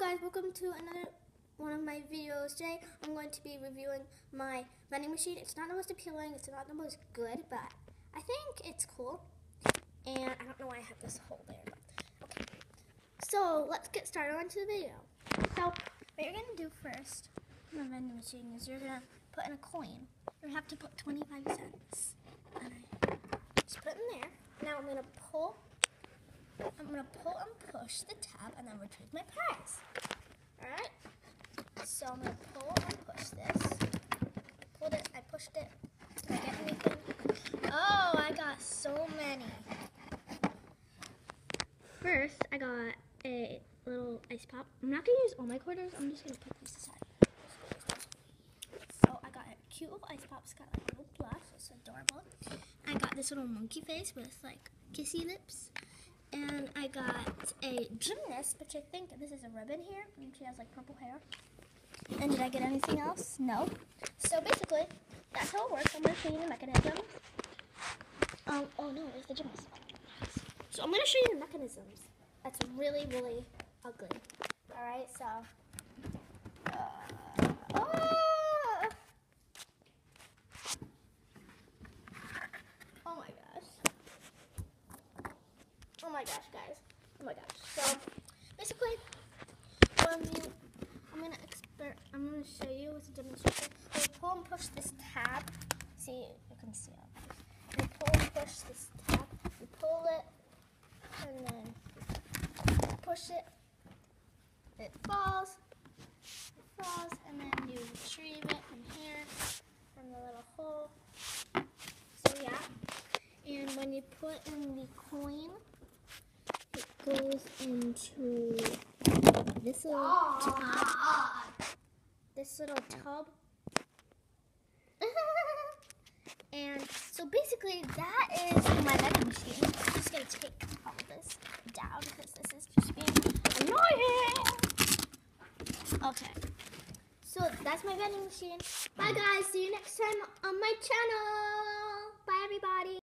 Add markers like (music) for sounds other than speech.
guys, welcome to another one of my videos. Today I'm going to be reviewing my vending machine. It's not the most appealing, it's not the most good, but I think it's cool. And I don't know why I have this hole there, but okay. So let's get started on to the video. So what you're gonna do first in the vending machine is you're gonna put in a coin. You have to put 25 cents. And I just put it in there. Now I'm gonna pull I'm gonna pull and push the tab and then retrieve my prize. Alright? So I'm gonna pull and push this. Pulled it, I pushed it. Did I get anything? Oh, I got so many. First, I got a little ice pop. I'm not gonna use all my quarters, I'm just gonna put these aside. So I got a cute little ice pop. It's got like a little blush. It's adorable. I got this little monkey face with like kissy lips. And I got a gymnast, which I think this is a ribbon here, and she has like purple hair. And did I get anything else? No. So basically, that's how it works. I'm going to show you the mechanism. Um, oh no, it's the gymnast. So I'm going to show you the mechanisms. That's really, really ugly. Alright, so. Uh, oh! oh my gosh. Oh my gosh, guys. Oh my gosh. So basically, when you, I'm gonna exper I'm gonna show you with a demonstration. You pull and push this tab. See, you can see it. You pull and push this tab. You pull it, and then push it. It falls. It falls, and then you retrieve it from here, from the little hole. So yeah. And when you put in the coin, goes into this little tub. This little tub. (laughs) and so basically that is my vending machine. I'm just gonna take all this down because this is just being annoying. Okay. So that's my vending machine. Bye guys, see you next time on my channel. Bye everybody.